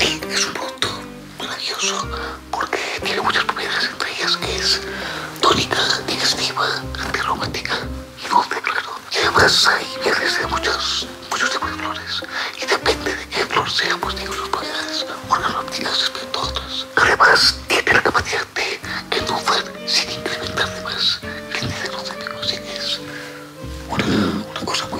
miel es un producto maravilloso porque tiene muchas propiedades, entre ellas es tónica, digestiva, antirreumática y noble, claro. Y además hay mieles de muchos, muchos tipos de flores y depende de qué flor sea, pues tiene sus propiedades organolépticas respecto a otras. Además, tiene la capacidad de endulzar sin incrementar de más el índice glucémico, así que es una, una cosa muy